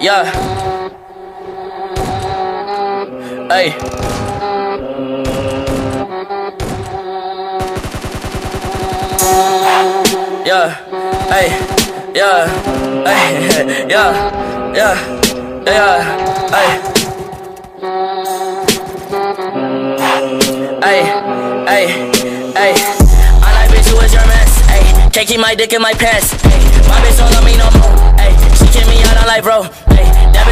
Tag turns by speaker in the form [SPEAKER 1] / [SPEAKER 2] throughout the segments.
[SPEAKER 1] Yeah. Hey. Yeah. Hey. Yeah. Hey. Yeah. Yeah. Yeah. Hey. Hey. Hey. Hey. I like bitch who is your mess. Hey. Can't keep my dick in my pants. Hey. My bitch don't love me no more. Hey. She kick me out, I'm like, bro.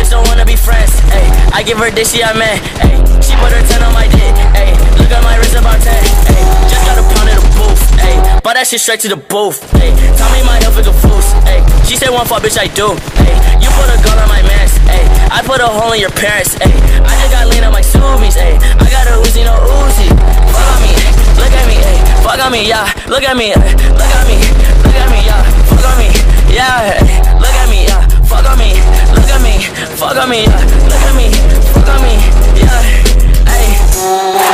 [SPEAKER 1] Bitch don't wanna be friends. Hey. I give her dick, she a man. Hey. She put her 10 on my dick. Hey. Look at my wrist about 10. Hey. Just got a pound in the booth. Hey. Bought that shit straight to the booth. Hey. Tell me my health is a fool's. Hey. She said one fuck, bitch, I do. Hey. You put a gun on my mans. Hey. I put a hole in your parents. Hey. I just got lean on my Subies. Hey. I got a Uzi, no Uzi. Fuck on me. Look at me. Hey. Fuck on me. Yeah. Look at me. Hey. Look at me. on me, yeah. Look at me, fuck on me, yeah. Ayy.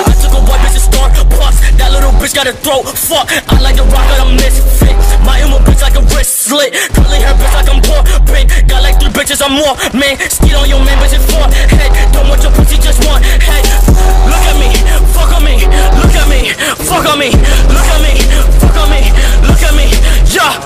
[SPEAKER 1] I took a white bitch to star plus. That little bitch got a throat, fuck. I like to rock but I'm misfit. My humor bitch like a wrist slit. Curly hair bitch like I'm poor, bitch. Got like three bitches, I'm more, man. Skeet on your man, bitch, it's four. Hey, don't want your pussy, just one. Hey, look at me, fuck on me. Look at me, fuck on me. Look at me, fuck on me. Look at me, yeah.